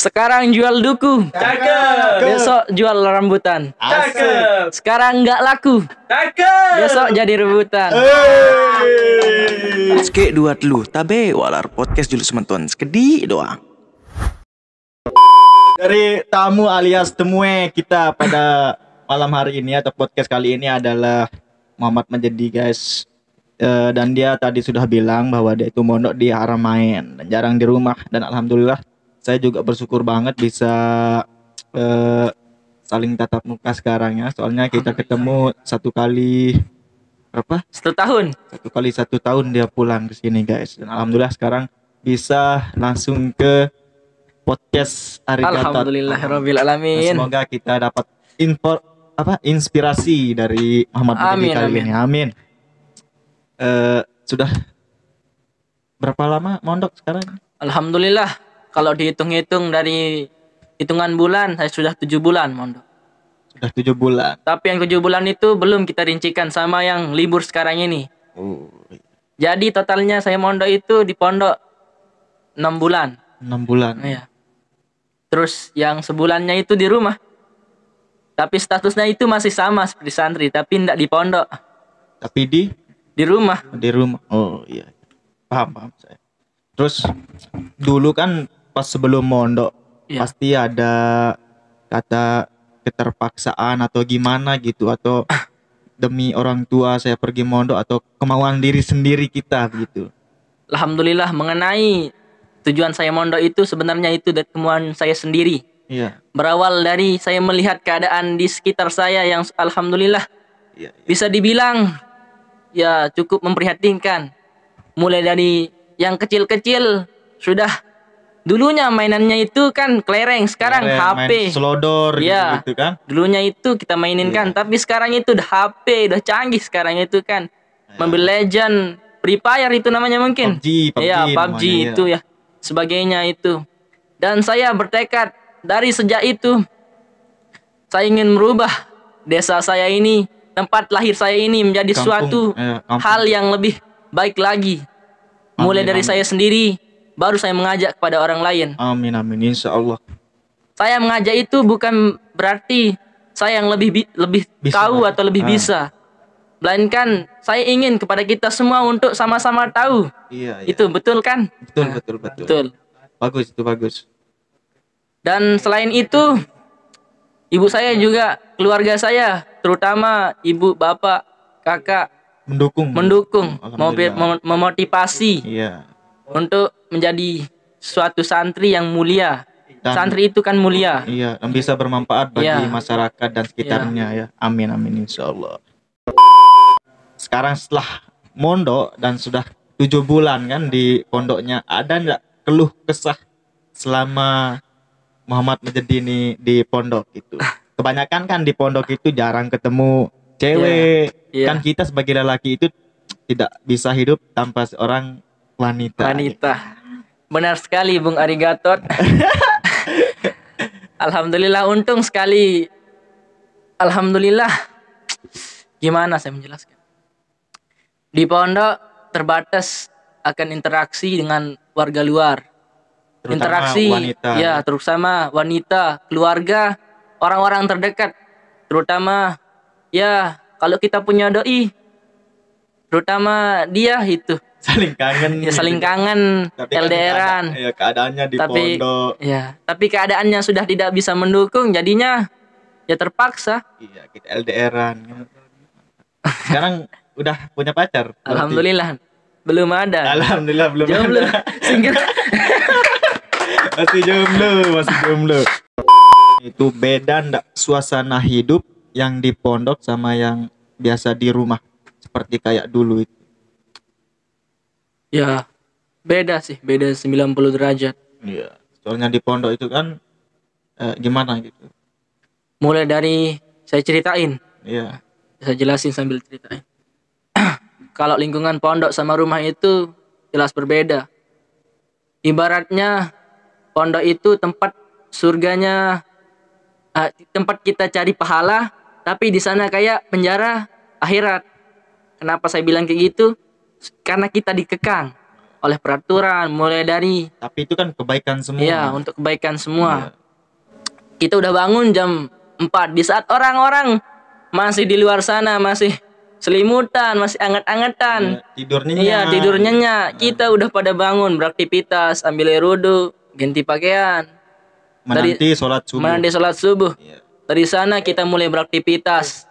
Sekarang jual duku. Cakep. Besok jual rambutan. Cakep. Sekarang nggak laku. Cakep. Besok jadi rebutan. Ske dua telu tabe walar podcast julu sementon skedi doang. Dari tamu alias temue kita pada malam hari ini atau podcast kali ini adalah Muhammad Menjadi guys. Eh, dan dia tadi sudah bilang bahwa dia itu mondok di Haramain dan jarang di rumah dan alhamdulillah saya juga bersyukur banget bisa eh, saling tatap muka sekarang ya. Soalnya kita ketemu satu kali berapa? Satu tahun. satu kali satu tahun dia pulang ke sini guys dan alhamdulillah sekarang bisa langsung ke podcast Arigato Alhamdulillahirabbil Dan alamin. semoga kita dapat info apa inspirasi dari Muhammad Budi Amin, kali amin. ini amin Eh, sudah berapa lama mondok sekarang Alhamdulillah. Kalau dihitung-hitung dari hitungan bulan, saya sudah tujuh bulan mondok. sudah tujuh bulan Tapi yang tujuh bulan itu belum kita rincikan sama yang libur sekarang ini. oh, Jadi totalnya saya mondok itu di pondok enam bulan. enam bulan Iya. Terus yang sebulannya itu di rumah. Tapi statusnya itu masih sama seperti santri, tapi tidak di pondok, tapi di di rumah. di rumah oh iya paham paham saya terus dulu kan pas sebelum mondok Iya. pasti ada kata keterpaksaan atau gimana gitu atau demi orang tua saya pergi mondok atau kemauan diri sendiri kita gitu Alhamdulillah mengenai tujuan saya mondok itu sebenarnya itu dari temuan saya sendiri. iya Berawal dari saya melihat keadaan di sekitar saya yang alhamdulillah iya iya. bisa dibilang ya cukup memprihatinkan. Mulai dari yang kecil-kecil sudah dulunya mainannya itu kan kelereng, sekarang Keren, HP. main selodor Iya. gitu, gitu kan Dulunya itu kita mainin kan, tapi sekarang itu udah HP, udah canggih sekarang itu kan. Mobile Legend, Free Fire itu namanya mungkin. PUBG, PUBG Iya, PUBG namanya, itu ya. Sebagainya itu. Dan saya bertekad dari sejak itu saya ingin merubah desa saya ini, tempat lahir saya ini menjadi Kampung, suatu iya, kampung. hal yang lebih baik lagi. Mulai Amin, dari amin. saya sendiri, baru saya mengajak kepada orang lain. amin amin insya Allah Saya mengajak itu bukan berarti saya yang lebih bi- lebih Bisa. tahu atau lebih Ah. bisa. Melainkan saya ingin kepada kita semua untuk sama-sama tahu. iya, iya. Itu betul kan? betul Nah, betul betul Betul. bagus itu bagus Dan selain itu, ibu saya juga keluarga saya, terutama ibu, bapak, kakak mendukung mendukung, mem- memotivasi iya untuk menjadi suatu santri yang mulia. Dan- Santri itu kan mulia. Iya, yang bisa bermanfaat bagi Iya. masyarakat dan sekitarnya ya. Amin amin insya Allah. Sekarang setelah mondok dan sudah tujuh bulan kan di pondoknya, ada nggak keluh kesah selama Muhammad menjadi ini di pondok itu? Kebanyakan kan di pondok itu jarang ketemu cewek. Iya. Kan kita sebagai lelaki itu tidak bisa hidup tanpa seorang wanita. Wanita. Benar sekali Bung Arigatot. Alhamdulillah untung sekali. Alhamdulillah. Gimana saya menjelaskan? Di pondok terbatas akan interaksi dengan warga luar. Terutama interaksi wanita. ya terutama wanita, keluarga, orang-orang terdekat. Terutama ya kalau kita punya doi terutama dia itu Saling kangen. ya saling gitu. kangen Tapi kan LDRan keadaan- ya, keadaannya di Tapi- pondok. ya tapi keadaannya sudah tidak bisa mendukung jadinya ya terpaksa Iya, kita LDRan. Sekarang udah punya pacar. berarti? alhamdulillah belum ada Alhamdulillah belum jomblo single Masih jomblo, masih jomblo. Itu beda ndak suasana hidup yang di pondok sama yang biasa di rumah seperti kayak dulu itu. Ya beda sih beda 90 derajat Iya. Soalnya di pondok itu kan eh, gimana gitu. mulai dari saya ceritain Iya. saya jelasin sambil ceritain kalau lingkungan pondok sama rumah itu jelas berbeda ibaratnya pondok itu tempat surganya ah, tempat kita cari pahala tapi di sana kayak penjara akhirat kenapa saya bilang kayak gitu karena kita dikekang oleh peraturan, mulai dari Tapi itu kan kebaikan semua. ya untuk kebaikan Iya. semua. Kita udah bangun jam 4 di saat orang-orang masih di luar sana masih selimutan, masih anget-angetan. Iya, Tidur nyenyak. Iya, tidur nyenyak. Kita udah pada bangun beraktivitas, ambil air wudhu, ganti pakaian, Menanti sholat subuh. menanti sholat subuh. Iya. Dari sana kita mulai beraktivitas.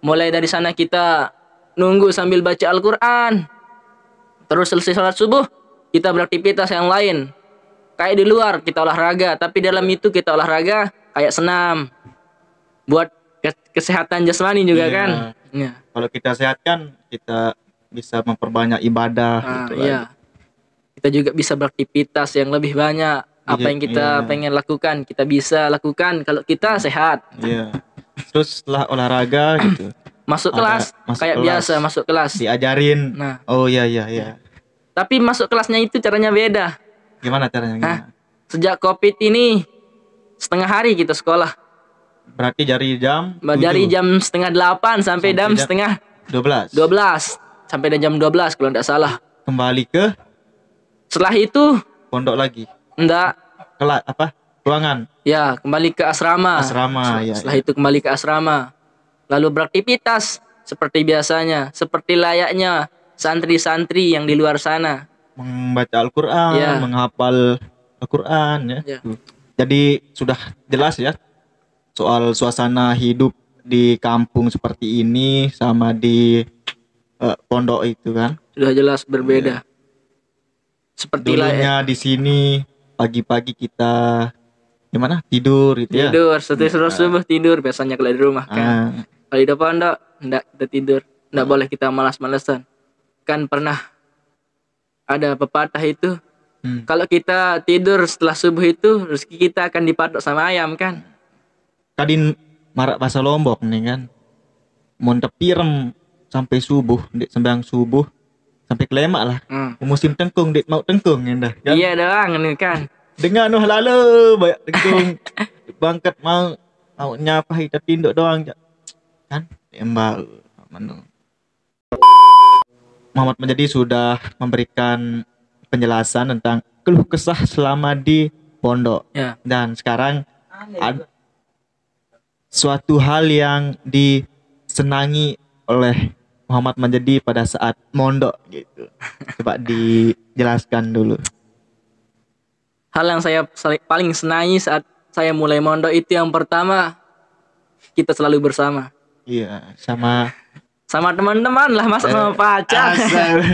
Mulai dari sana kita nunggu sambil baca Al-Quran. Terus selesai sholat subuh, kita beraktivitas yang lain. Kayak di luar kita olahraga, tapi dalam itu kita olahraga kayak senam. Buat ke- kesehatan jasmani juga Iya. kan. Iya. Kalau kita sehat kan kita bisa memperbanyak ibadah Ah, gitu iya. Kita juga bisa beraktivitas yang lebih banyak. Apa Iya, yang kita iya. pengen lakukan, kita bisa lakukan kalau kita sehat. Iya. Terus setelah olahraga gitu Masuk Ada- kelas masuk kayak kelas. biasa masuk kelas. diajarin. Nah, Oh iya iya iya. tapi masuk kelasnya itu caranya beda. Gimana caranya? Gimana? Sejak Covid ini setengah hari kita sekolah. Berarti dari jam Dari jam setengah delapan sampai, Sampai jam jam- setengah 12. 12 sampai dan jam 12 kalau tidak salah. Kembali ke Setelah itu pondok lagi. enggak Kelas apa? Ruangan ya kembali ke asrama. asrama ya. Setelah itu kembali ke asrama. Lalu beraktivitas seperti biasanya, seperti layaknya santri-santri yang di luar sana. Membaca Al-Qur'an, Iya. menghafal Al-Qur'an ya. Ya. Jadi sudah jelas ya soal suasana hidup di kampung seperti ini sama di eh, pondok itu kan. Sudah jelas berbeda. Seperti layak Dulunya di sini pagi-pagi kita gimana tidur gitu ya. tidur, setelah sholat subuh tidur biasanya kalau di rumah kan. Ah, Kalau di depan enggak, enggak kita tidur. Enggak boleh kita malas-malesan. Kan pernah ada pepatah itu, hmm. kalau kita tidur setelah subuh itu rezeki kita akan dipatok sama ayam kan. Kadin marak bahasa Lombok nih kan. Mau pirem sampai subuh, dek sembahyang subuh sampai kelemak lah. Hmm. Musim tengkung, dek mau tengkung ya dah. Kan? Iya doang ini kan. Dengan noh lala banyak tengkung. Bangkat mau mau nyapa kita tinduk doang. Kan? Tembak mana Muhammad menjadi sudah memberikan penjelasan tentang keluh kesah selama di pondok. Ya. dan sekarang suatu hal yang disenangi oleh Muhammad menjadi pada saat mondok gitu. Coba dijelaskan dulu. Hal yang saya paling senangi saat saya mulai mondok itu yang pertama kita selalu bersama. Iya sama Sama teman-teman lah, masa sama pacar. Asal.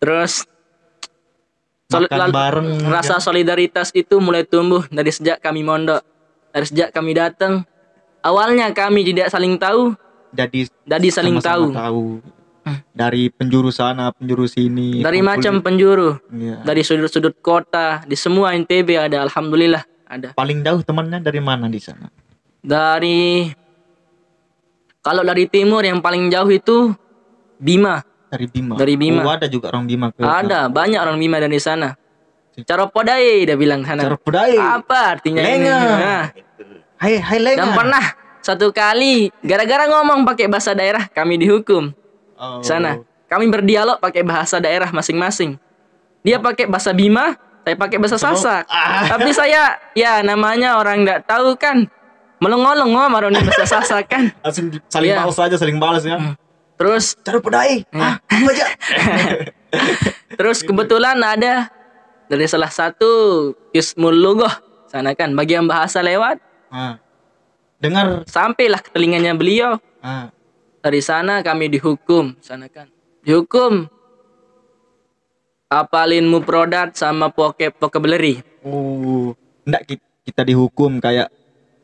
Terus soli- Makan bareng, rasa solidaritas itu mulai tumbuh dari sejak kami mondok. Dari sejak kami datang. Awalnya kami tidak saling tahu, jadi jadi saling sama-sama tahu. tahu dari penjuru sana penjuru sini Dari kumpul macam penjuru, Iya. dari sudut-sudut kota, di semua NTB ada alhamdulillah ada. paling jauh temannya dari mana di sana Dari kalau dari timur yang paling jauh itu Bima. dari Bima Dari Bima. oh, ada juga orang Bima ke Ada banyak orang Bima dari sana. Cara podai dia bilang sana. cara Apa artinya ini? Lenga. Nah, hai hai lenga dan pernah satu kali gara-gara ngomong pakai bahasa daerah kami dihukum Oh. sana. Kami berdialog pakai bahasa daerah masing-masing. Dia pakai bahasa Bima, saya pakai bahasa Sasak. Ah. Tapi saya ya namanya orang nggak tahu kan. Melong-olong ngomong orang bahasa Sasak kan. di- saling Iya. balas saja saling balas ya Terus cara pedai ah apa aja Terus kebetulan ada dari salah satu Kismul Lugoh sana kan bagian bahasa lewat ah. dengar sampailah ke telinganya beliau ah. dari sana kami dihukum sana kan dihukum apalin mufrodat sama poke vocabulary uh enggak ki- kita dihukum kayak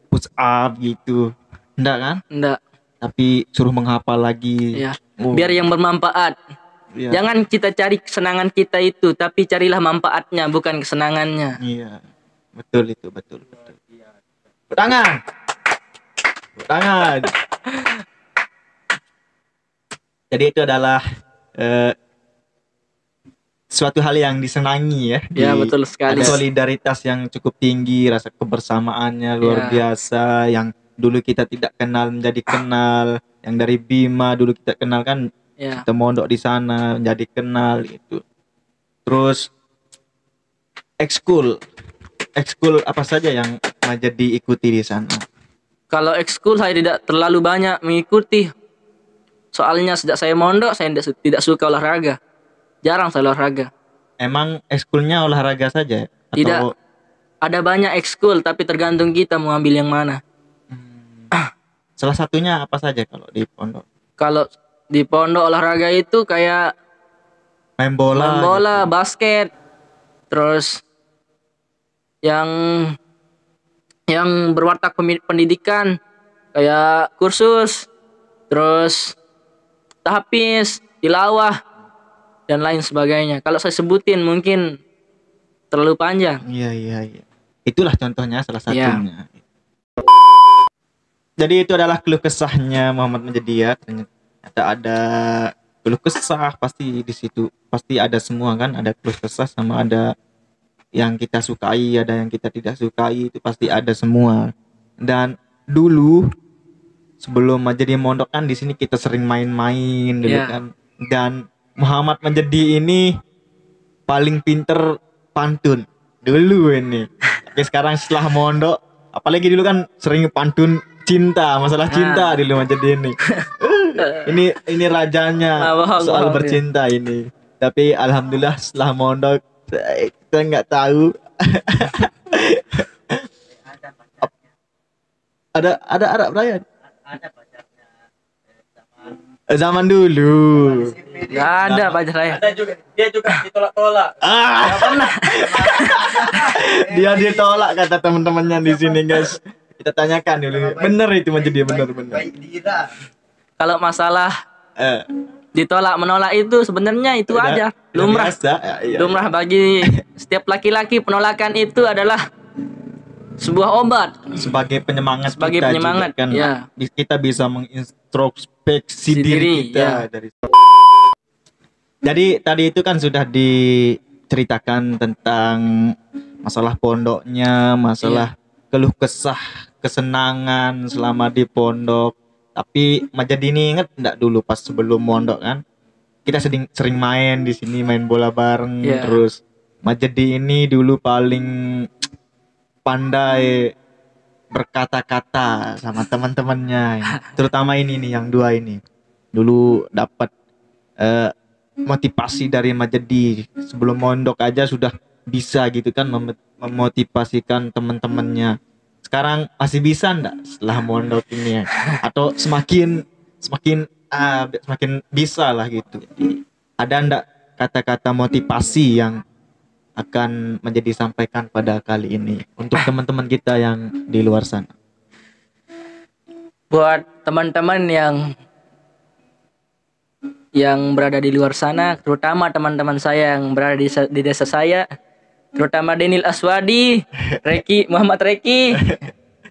push up gitu. Enggak kan? Enggak tapi suruh menghafal lagi. Ya Oh. biar yang bermanfaat. Iya. jangan kita cari kesenangan kita itu tapi carilah manfaatnya bukan kesenangannya. Iya, betul itu betul betul. Tangan, tangan. Jadi itu adalah eh, suatu hal yang disenangi ya. Ya, betul sekali. Ada solidaritas yang cukup tinggi, rasa kebersamaannya luar Ya. biasa. Yang dulu kita tidak kenal menjadi kenal, yang dari Bima dulu kita kenal kan Ya. kita mondok di sana menjadi kenal itu terus ekskul ekskul apa saja yang jadi ikuti di sana Kalau ekskul saya tidak terlalu banyak mengikuti. Soalnya sejak saya mondok saya tidak suka olahraga. Jarang saya olahraga. emang ekskulnya olahraga saja atau Tidak. Ada banyak ekskul tapi tergantung kita mau ambil yang mana. salah satunya apa saja kalau di pondok? Kalau di pondok olahraga itu kayak main bola main bola, basket, terus yang yang berwatak pendidikan kayak kursus, terus tahfiz, tilawah dan lain sebagainya. Kalau saya sebutin mungkin terlalu panjang. iya iya iya itulah contohnya salah Iya. satunya jadi itu adalah keluh kesahnya Muhammad Menjadi ya ternyata ada keluh kesah pasti di situ pasti ada semua kan ada keluh kesah sama ada yang kita sukai ada yang kita tidak sukai itu pasti ada semua dan dulu sebelum menjadi mondok kan di sini kita sering main-main dulu Iya. kan dan Muhammad menjadi ini paling pinter pantun. Dulu ini. Tapi sekarang setelah mondok apalagi dulu kan sering pantun cinta masalah cinta dulu menjadi ini. Ini ini rajanya Ah, bohong, soal bohong, bercinta ini. Tapi alhamdulillah setelah mondok kita nggak tahu. Ada ada ada Brian zaman dulu. Gak ada pacar saya. Ada juga. Dia juga ditolak-tolak. ah. Dia ditolak kata teman-temannya di sini guys. Kita tanyakan dulu. Bener itu menjadi bener bener. Kalau masalah eh, ditolak menolak itu sebenarnya itu udah- aja. Lumrah. ya, iya. Lumrah bagi setiap laki-laki. Penolakan itu adalah sebuah obat. sebagai penyemangat Sebagai kita penyemangat, juga kan ya. Kita bisa mengintrospeksi Si diri, diri, kita ya. dari jadi tadi itu kan sudah diceritakan tentang masalah pondoknya masalah Iya. keluh kesah kesenangan selama di pondok tapi menjadi ini inget enggak dulu pas sebelum mondok kan kita sering sering main di sini main bola bareng Iya. terus Majedi ini dulu paling pandai berkata-kata sama teman-temannya terutama ini nih yang dua ini. Dulu dapat eh, motivasi dari Majedi sebelum mondok aja sudah bisa gitu kan mem- memotivasikan teman-temannya. Sekarang masih bisa ndak setelah mondok ini ya? Atau semakin semakin ah, semakin bisa lah gitu. Ada ndak kata-kata motivasi yang akan menjadi sampaikan pada kali ini untuk teman-teman kita yang di luar sana. Buat teman-teman yang yang berada di luar sana, terutama teman-teman saya yang berada di, di desa saya, terutama Denil Aswadi, Reki Muhammad Reki,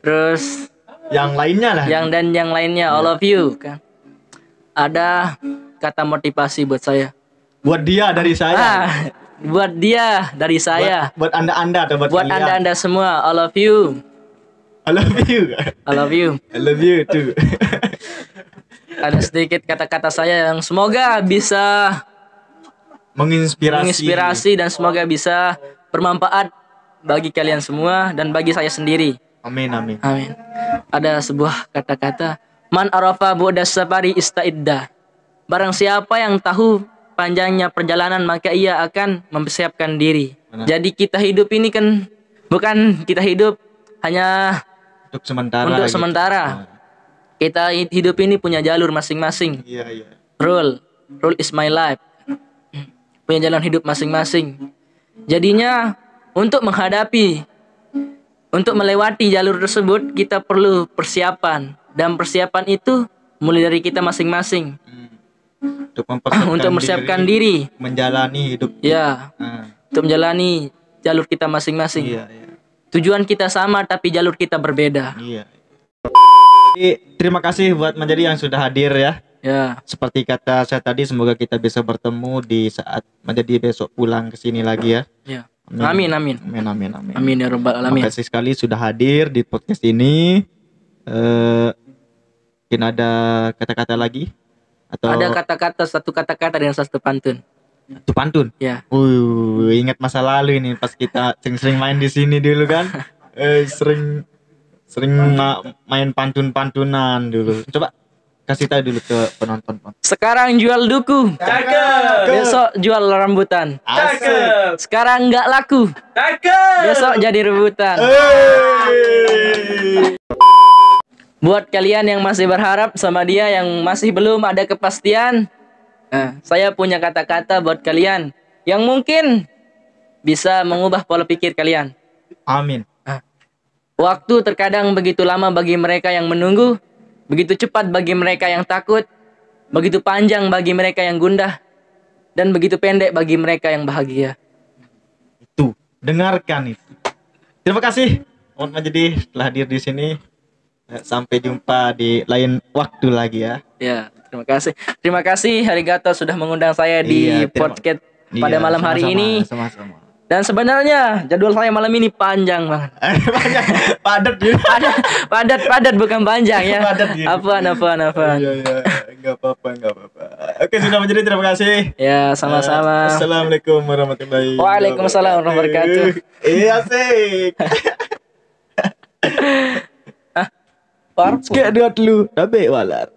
terus Yang lainnya lah. yang dan yang lainnya all of you kan. Ada kata motivasi buat saya. buat dia dari saya. Ah, buat dia dari saya. Buat, buat anda-anda atau buat, Buat kalian. anda-anda semua, all of you, I love you. I love you. I love you too. Ada sedikit kata-kata saya yang semoga bisa Menginspirasi. menginspirasi dan semoga bisa bermanfaat bagi kalian semua dan bagi saya sendiri. Amin amin. Amin. Ada sebuah kata-kata, Man arafa safari istaidda. Barang siapa yang tahu panjangnya perjalanan maka ia akan mempersiapkan diri. Benar. Jadi kita hidup ini kan bukan kita hidup hanya Untuk sementara. untuk gitu. sementara. Kita hi- hidup ini punya jalur masing-masing. Iya iya. Rule, rule is my life. Punya jalan hidup masing-masing. Jadinya untuk menghadapi, untuk melewati jalur tersebut kita perlu persiapan dan persiapan itu mulai dari kita masing-masing Untuk mempersiapkan, untuk mempersiapkan diri. menjalani hidup. ya, Ah, untuk menjalani jalur kita masing-masing. iya iya. Tujuan kita sama tapi jalur kita berbeda. Iya. Jadi, terima kasih buat menjadi yang sudah hadir ya. Ya, Seperti kata saya tadi, semoga kita bisa bertemu di saat menjadi besok pulang ke sini lagi ya. ya. Amin amin. Amin amin amin. Amin ya Terima alamin. kasih sekali sudah hadir di podcast ini. Eh Mungkin ada kata-kata lagi atau Ada kata-kata satu kata-kata dengan satu pantun. itu pantun. Ya. Uh, ingat masa lalu ini pas kita sering-sering main di sini dulu kan. Eh, sering sering ma- main pantun-pantunan dulu. Coba kasih tahu dulu ke penonton. Sekarang jual duku, Cakep. besok jual rambutan. Cakep. Sekarang nggak laku, Cakep. besok jadi rebutan. Hey. Buat kalian yang masih berharap sama dia yang masih belum ada kepastian, nah, saya punya kata-kata buat kalian yang mungkin bisa mengubah pola pikir kalian. Amin. Waktu terkadang begitu lama bagi mereka yang menunggu, begitu cepat bagi mereka yang takut, begitu panjang bagi mereka yang gundah, dan begitu pendek bagi mereka yang bahagia. Itu, dengarkan itu. Terima kasih Muhammad Majidi telah hadir di sini. Sampai jumpa di lain waktu lagi ya. Ya, terima kasih. Terima kasih Harigato sudah mengundang saya di Iya, podcast pada Iya, malam hari sama-sama, ini. Sama-sama. Dan sebenarnya jadwal saya malam ini panjang banget. Banyak padat ya. Padat, padat, padat bukan panjang ya. Padat gitu. Apaan, apaan, apaan. Iya iya, enggak apa-apa, enggak apa-apa. Oke, sudah menjadi terima kasih. Ya, sama-sama. Assalamualaikum warahmatullahi Waalaikumsalam warahmatullahi wabarakatuh. Iya asik. Par- Sekian dulu. Dabe walar.